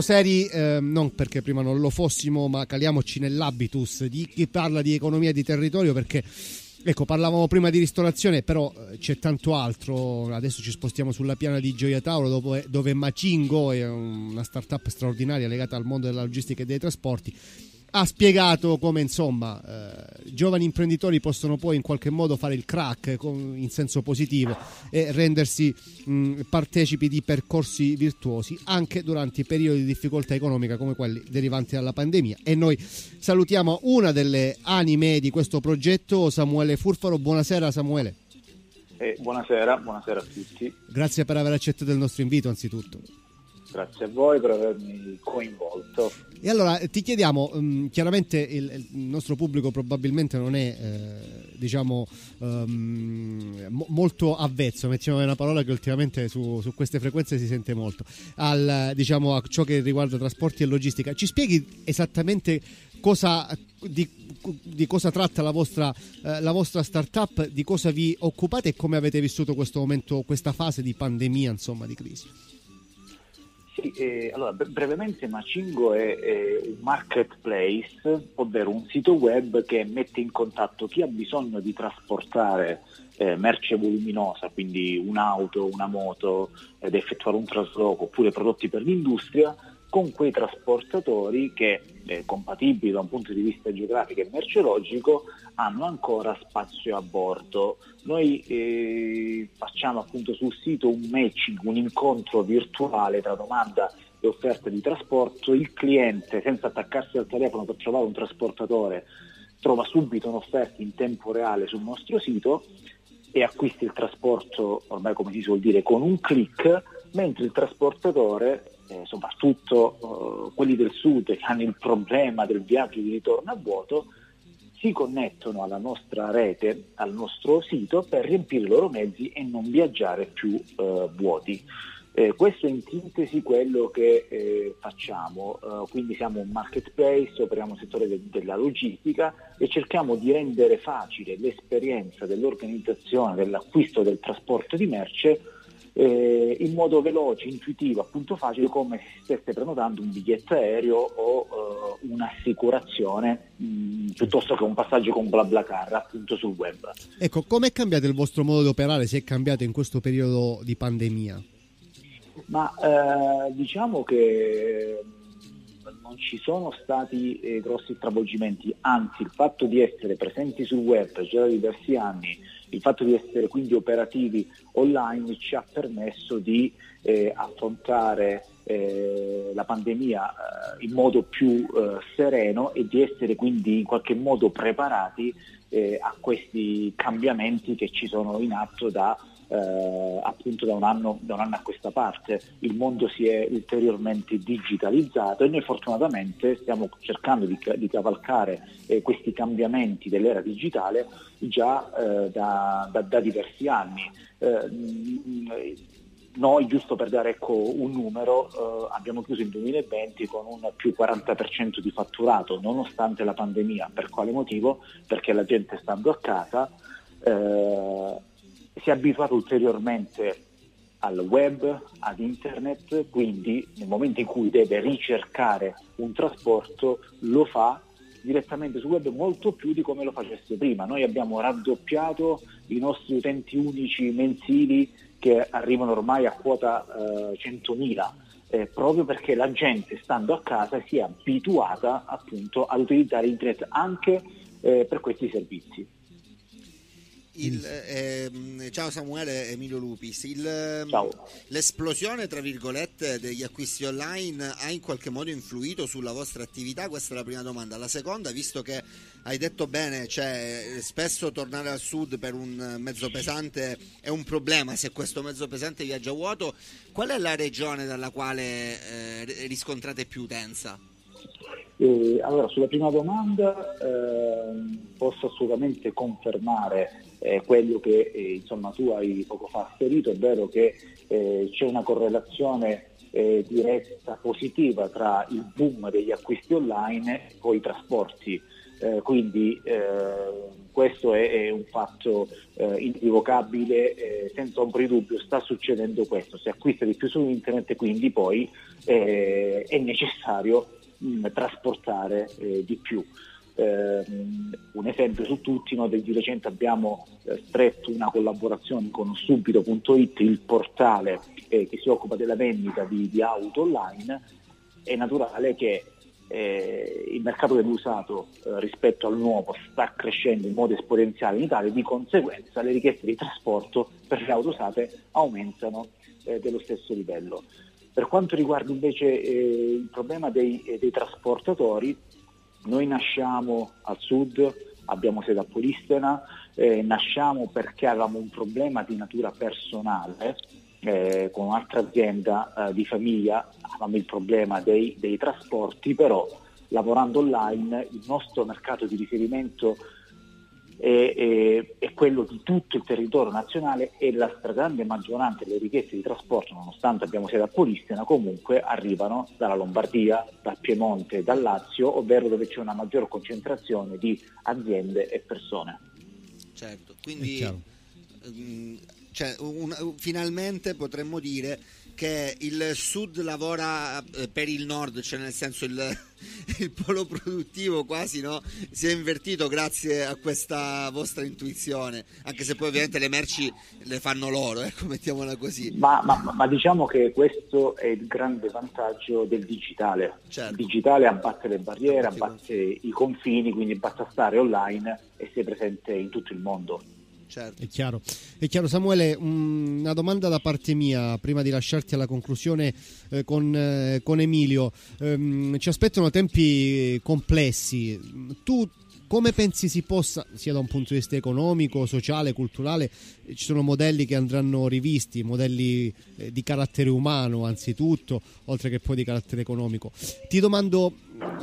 seri, eh, non perché prima non lo fossimo, ma caliamoci nell'habitus di chi parla di economia di territorio perché Ecco, parlavamo prima di ristorazione, però eh, c'è tanto altro. Adesso ci spostiamo sulla piana di Gioia Tauro, dove, dove Macingo è una startup straordinaria legata al mondo della logistica e dei trasporti ha spiegato come insomma eh, giovani imprenditori possono poi in qualche modo fare il crack con, in senso positivo e rendersi mh, partecipi di percorsi virtuosi anche durante i periodi di difficoltà economica come quelli derivanti dalla pandemia. E noi salutiamo una delle anime di questo progetto Samuele Furfaro. Buonasera Samuele. Eh, buonasera buonasera a tutti. Grazie per aver accettato il nostro invito anzitutto Grazie a voi per avermi coinvolto. E allora ti chiediamo, um, chiaramente il, il, nostro pubblico probabilmente non è eh, diciamo um, mo- molto avvezzo, mettiamo una parola che ultimamente su, su, queste frequenze si sente molto, al, diciamo, a ciò che riguarda trasporti e logistica. Ci spieghi esattamente cosa, di, di cosa tratta la vostra, eh, la vostra startup, di cosa vi occupate e come avete vissuto questo momento, questa fase di pandemia, insomma, di crisi? Sì, eh, allora brevemente Macingo è, è, un marketplace, ovvero un sito web che mette in contatto chi ha bisogno di trasportare eh, merce voluminosa, quindi un'auto, una moto, ed effettuare un trasloco oppure prodotti per l'industria, con quei trasportatori che, eh, compatibili da un punto di vista geografico e merceologico, hanno ancora spazio a bordo. Noi eh, facciamo appunto sul sito un matching, un incontro virtuale tra domanda e offerta di trasporto. Il cliente, senza attaccarsi al telefono per trovare un trasportatore, trova subito un'offerta in tempo reale sul nostro sito e acquisti il trasporto, ormai come si suol dire, con un clic, mentre il trasportatore eh, soprattutto eh, quelli del sud che hanno il problema del viaggio di ritorno a vuoto, si connettono alla nostra rete, al nostro sito per riempire i loro mezzi e non viaggiare più eh, vuoti. Eh, questo è in sintesi quello che eh, facciamo, uh, quindi siamo un marketplace, operiamo nel settore de- della logistica e cerchiamo di rendere facile l'esperienza dell'organizzazione, dell'acquisto del trasporto di merce eh, in modo veloce, intuitivo, appunto facile, come se stesse prenotando un biglietto aereo o eh, un'assicurazione mh, mm, piuttosto che un passaggio con BlaBlaCar appunto sul web. Ecco, com'è cambiato il vostro modo di operare? Se è cambiato in questo periodo di pandemia? Ma eh, diciamo che non ci sono stati eh, grossi stravolgimenti, anzi il fatto di essere presenti sul web già da diversi anni il fatto di essere quindi operativi online ci ha permesso di eh, affrontare eh, la pandemia eh, in modo più eh, sereno e di essere quindi in qualche modo preparati eh, a questi cambiamenti che ci sono in atto da eh, appunto da un, anno, da un, anno, a questa parte. Il mondo si è ulteriormente digitalizzato e noi fortunatamente stiamo cercando di, di cavalcare eh, questi cambiamenti dell'era digitale già eh, da, da, da, diversi anni. Eh, noi, giusto per dare ecco, un numero, eh, abbiamo chiuso il 2020 con un più 40% di fatturato, nonostante la pandemia. Per quale motivo? Perché la gente stando a casa eh, si è abituato ulteriormente al web, ad internet, quindi nel momento in cui deve ricercare un trasporto lo fa direttamente sul web molto più di come lo facesse prima. Noi abbiamo raddoppiato i nostri utenti unici mensili che arrivano ormai a quota eh, 100.000, eh, proprio perché la gente stando a casa si è abituata appunto ad utilizzare internet anche eh, per questi servizi. Il, eh, ciao Samuele Emilio Lupis, il, ehm, ciao. l'esplosione tra virgolette degli acquisti online ha in qualche modo influito sulla vostra attività? Questa è la prima domanda. La seconda, visto che hai detto bene, cioè, spesso tornare al sud per un mezzo pesante è un problema se questo mezzo pesante viaggia vuoto, qual è la regione dalla quale eh, riscontrate più utenza? Eh, allora, sulla prima domanda eh, posso assolutamente confermare eh, quello che eh, insomma, tu hai poco fa asserito, ovvero che eh, c'è una correlazione eh, diretta positiva tra il boom degli acquisti online e poi i trasporti. Eh, quindi eh, questo è, è, un fatto eh, irrevocabile, eh, senza ombra di dubbio sta succedendo questo, si acquista di più su internet quindi poi eh, è necessario mh, trasportare eh, di più. Un esempio su tutti, noi di recente abbiamo stretto una collaborazione con subito.it, il portale che si occupa della vendita di, di auto online, è naturale che eh, il mercato dell'usato eh, rispetto al nuovo sta crescendo in modo esponenziale in Italia, di conseguenza le richieste di trasporto per le auto usate aumentano eh, dello stesso livello. Per quanto riguarda invece eh, il problema dei, eh, dei, trasportatori, noi nasciamo al sud, abbiamo sede a Polistena, eh, nasciamo perché avevamo un problema di natura personale eh, con un'altra azienda eh, di famiglia avevamo il problema dei, dei, trasporti, però lavorando online il nostro mercato di riferimento è, è, è, quello di tutto il territorio nazionale e la stragrande maggioranza delle richieste di trasporto, nonostante abbiamo sede a Polistena, comunque arrivano dalla Lombardia, dal Piemonte, dal Lazio, ovvero dove c'è una maggior concentrazione di aziende e persone. Certo, quindi cioè, un, finalmente potremmo dire che il sud lavora eh, per il nord, cioè nel senso il, il polo produttivo quasi no? si è invertito grazie a questa vostra intuizione, anche se poi ovviamente le merci le fanno loro, ecco, mettiamola così. Ma, ma, ma diciamo che questo è il grande vantaggio del digitale. Certo. Il digitale abbatte le barriere, abbatte i confini, quindi basta stare online e sei presente in tutto il mondo. Certo. È chiaro. È chiaro, Samuele, una domanda da parte mia, prima di lasciarti alla conclusione eh, con, eh, con, Emilio. Um, ci aspettano tempi complessi. Tu come pensi si possa, sia da un punto di vista economico, sociale, culturale, ci sono modelli che andranno rivisti, modelli eh, di carattere umano anzitutto, oltre che poi di carattere economico. Ti domando,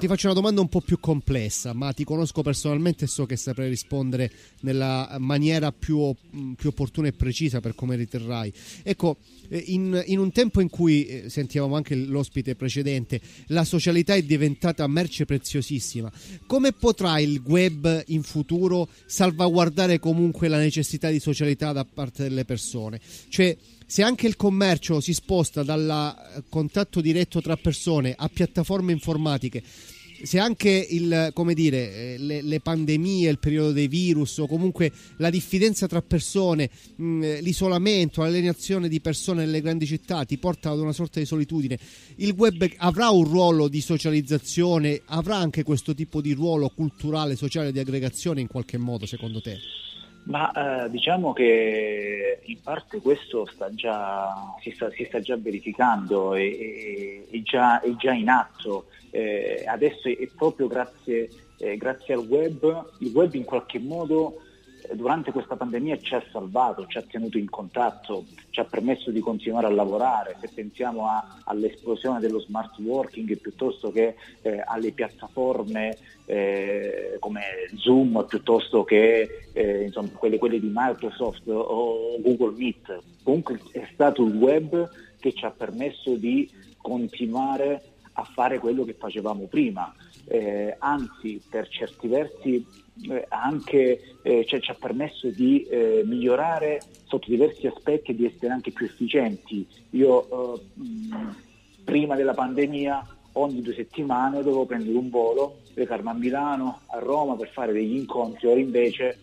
ti faccio una domanda un po' più complessa, ma ti conosco personalmente e so che saprai rispondere nella maniera più, più opportuna e precisa per come riterrai. Ecco, eh, in, in, un tempo in cui, eh, sentivamo anche l'ospite precedente, la socialità è diventata merce preziosissima, come potrà il web in futuro salvaguardare comunque la necessità di socialità da parte delle persone? Cioè, se anche il commercio si sposta dal eh, contatto diretto tra persone a piattaforme informatiche, se anche il, dire, eh, le, le, pandemie, il periodo dei virus o comunque la diffidenza tra persone, mh, mm, l'isolamento, l'alienazione di persone nelle grandi città ti porta ad una sorta di solitudine, il web avrà un ruolo di socializzazione, avrà anche questo tipo di ruolo culturale, sociale, di aggregazione in qualche modo secondo te? Ma eh, diciamo che in parte questo sta già, si, sta, si, sta, già verificando, è, è, è, già, è già, in atto. Eh, adesso è, proprio grazie, eh, grazie, al web, il web in qualche modo durante questa pandemia ci ha salvato, ci ha tenuto in contatto, ci ha permesso di continuare a lavorare, se pensiamo a, all'esplosione dello smart working piuttosto che eh, alle piattaforme eh, come Zoom piuttosto che eh, insomma, quelle, quelle, di Microsoft o Google Meet, comunque è stato il web che ci ha permesso di continuare a fare quello che facevamo prima, eh, anzi per certi versi eh, anche, eh, cioè, ci ha permesso di eh, migliorare sotto diversi aspetti e di essere anche più efficienti. Io eh, mh, prima della pandemia ogni due settimane dovevo prendere un volo, recarmi a Milano, a Roma per fare degli incontri, ora invece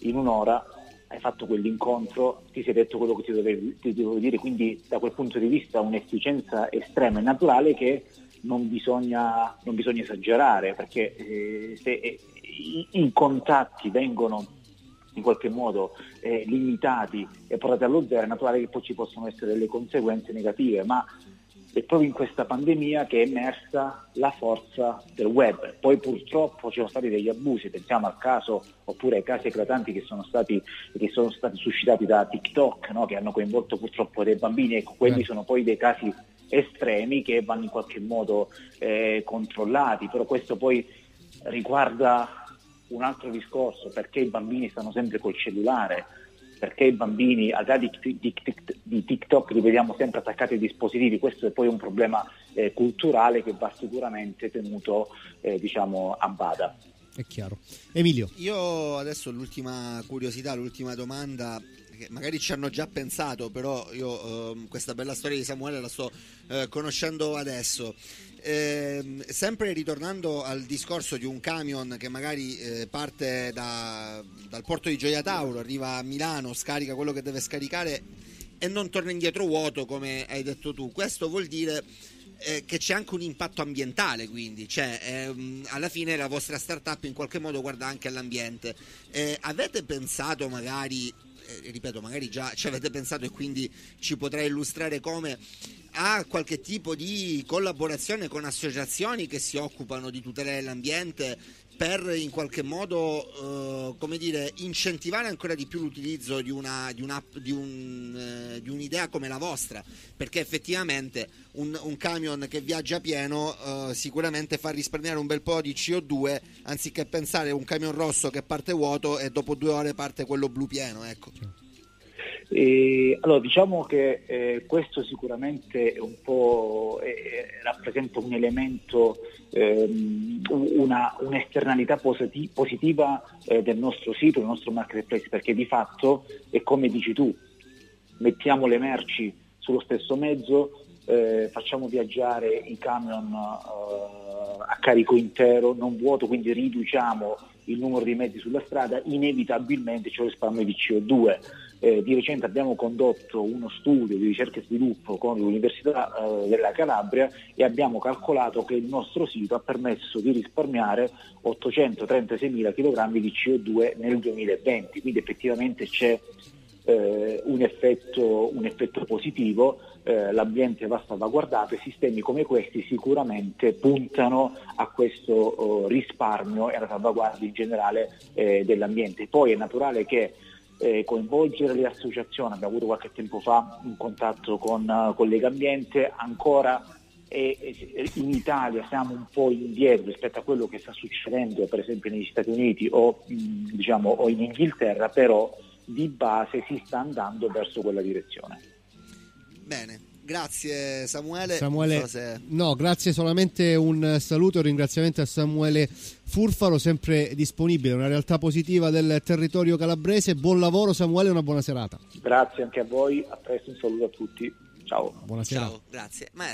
in un'ora hai fatto quell'incontro, ti sei detto quello che ti dovevi, ti dovevi dire, quindi da quel punto di vista un'efficienza estrema e naturale che non bisogna, non bisogna esagerare, perché eh, se eh, i, i, contatti vengono in qualche modo eh, limitati e portati allo zero, è naturale che poi ci possono essere delle conseguenze negative, ma è proprio in questa pandemia che è emersa la forza del web. Poi purtroppo ci sono stati degli abusi, pensiamo al caso oppure ai casi eclatanti che sono stati, che sono stati suscitati da TikTok, no? che hanno coinvolto purtroppo dei bambini, ecco, quelli sono poi dei casi estremi che vanno in qualche modo eh, controllati, però questo poi riguarda un altro discorso, perché i bambini stanno sempre col cellulare, perché i bambini, al di, di, di, di, TikTok, li vediamo sempre attaccati ai dispositivi, questo è poi un problema eh, culturale che va sicuramente tenuto eh, diciamo, a bada. È chiaro. Emilio. Io adesso l'ultima curiosità, l'ultima domanda che magari ci hanno già pensato, però io eh, questa bella storia di Samuele la sto eh, conoscendo adesso. Eh, sempre ritornando al discorso di un camion che magari eh, parte da, dal porto di Gioia Tauro, arriva a Milano, scarica quello che deve scaricare e non torna indietro vuoto, come hai detto tu, questo vuol dire eh, che c'è anche un impatto ambientale, quindi cioè, ehm, alla fine la vostra startup in qualche modo guarda anche all'ambiente. Eh, avete pensato magari eh, ripeto, magari già ci avete pensato e quindi ci potrei illustrare come ha qualche tipo di collaborazione con associazioni che si occupano di tutelare l'ambiente per in qualche modo eh, dire, incentivare ancora di più l'utilizzo di, una, di, di, un, eh, di un'idea come la vostra, perché effettivamente un, un camion che viaggia pieno eh, sicuramente fa risparmiare un bel po' di CO2 anziché pensare a un camion rosso che parte vuoto e dopo due ore parte quello blu pieno. Ecco. E, allora, diciamo che eh, questo sicuramente un eh, rappresenta un elemento, ehm, una, un'esternalità positi- positiva eh, del nostro sito, del nostro marketplace, perché di fatto è come dici tu, mettiamo le merci sullo stesso mezzo, eh, facciamo viaggiare i camion eh, a carico intero, non vuoto, quindi riduciamo il numero di mezzi sulla strada, inevitabilmente c'è un risparmio di CO2 eh, di recente abbiamo condotto uno studio di ricerca e sviluppo con l'Università eh, della Calabria e abbiamo calcolato che il nostro sito ha permesso di risparmiare 836.000 kg di CO2 nel 2020, quindi effettivamente c'è eh, un, effetto, un, effetto, positivo, eh, l'ambiente va salvaguardato e sistemi come questi sicuramente puntano a questo oh, risparmio e alla salvaguardia in generale eh, dell'ambiente. Poi è naturale che eh, coinvolgere le associazioni, abbiamo avuto qualche tempo fa un contatto con, uh, con Legambiente, ancora in Italia siamo un po' indietro rispetto a quello che sta succedendo per esempio negli Stati Uniti o, mh, diciamo, o in Inghilterra, però di base si sta andando verso quella direzione. Bene, Grazie Samuele. Samuele so se... No, grazie solamente un saluto e un ringraziamento a Samuele Furfaro, sempre disponibile, una realtà positiva del territorio calabrese. Buon lavoro Samuele e una buona serata. Grazie anche a voi, a presto, un saluto a tutti. Ciao. Buonasera. Ciao, grazie. Ma